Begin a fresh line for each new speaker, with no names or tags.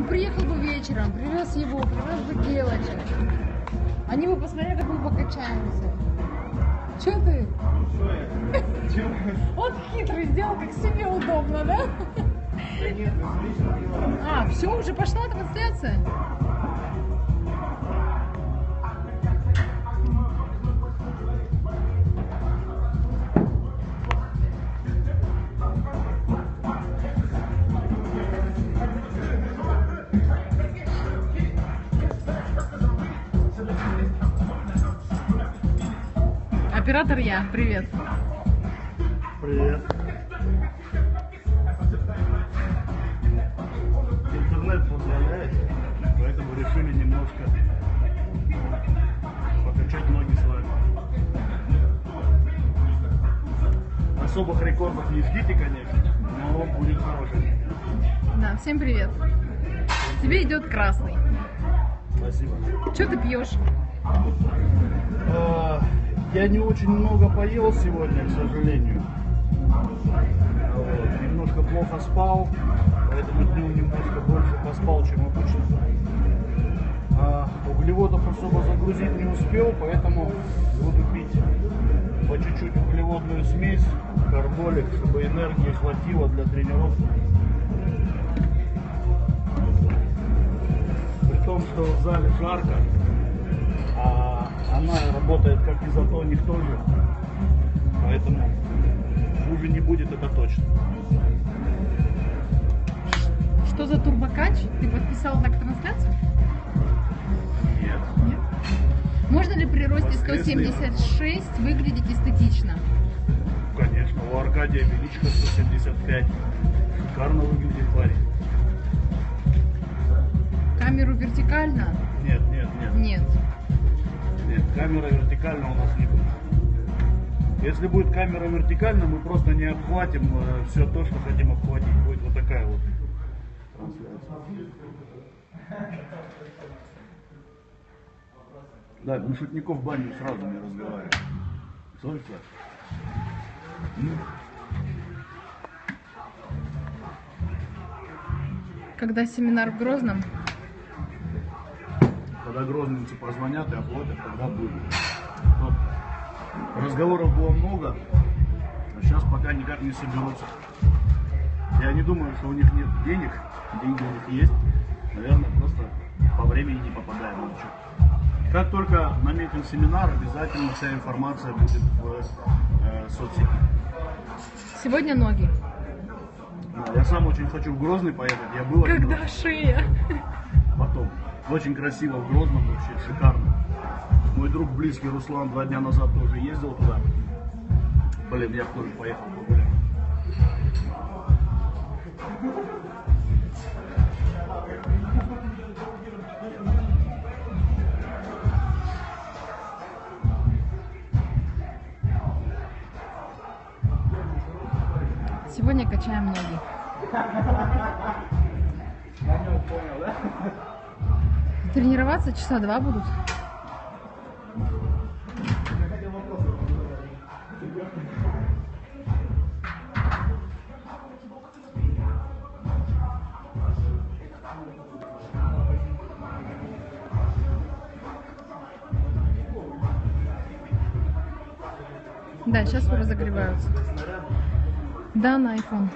Ну приехал бы вечером, привез его, привез бы девочек. Они бы посмотрели, как мы покачаемся. Че ты? Вот хитрый сделал, как себе удобно, да? А, все, уже пошла трансляция? Оператор я, привет.
Привет. Интернет позволяет, поэтому решили немножко покачать ноги с вами. Особых рекордов не ждите, конечно, но будет хороший.
Да, всем привет. Тебе идет красный.
Спасибо.
Что ты пьешь?
Я не очень много поел сегодня, к сожалению. Вот. Немножко плохо спал, поэтому днем немножко больше поспал, чем обычно. А углеводов особо загрузить не успел, поэтому буду пить по чуть-чуть углеводную смесь, карболик, чтобы энергии хватило для тренировки. При том, что в зале жарко, она работает как изотоник тоже, поэтому хуже не будет, это точно.
Что за турбокач? Ты подписал так трансляцию?
Нет.
Нет. Можно ли при росте
Воскресный.
176 выглядеть эстетично?
Конечно, у Аркадия величко 175. Шикарно выглядит парень.
Камеру вертикально?
Нет, нет, нет.
Нет.
Камера вертикально у нас не будет. Если будет камера вертикально, мы просто не обхватим все то, что хотим обхватить. Будет вот такая вот трансляция. Да, ну шутников в баню сразу не разговариваем. Слышите? Ну,
Когда семинар в Грозном?
Когда грозненцы позвонят и оплатят, тогда будет. Разговоров было много, а сейчас пока никак не соберутся. Я не думаю, что у них нет денег, деньги у них есть. Наверное, просто по времени не попадаем учет. Как только наметим семинар, обязательно вся информация будет в э, соцсети.
Сегодня ноги.
Да, я сам очень хочу в Грозный поехать. Я был один
Когда
раз.
шея?
Очень красиво в Грозном, вообще шикарно. Мой друг близкий Руслан два дня назад тоже ездил туда. Блин, я тоже поехал погулять.
Сегодня качаем ноги. Тренироваться часа два будут. Да, сейчас разогреваются. Да, на iPhone.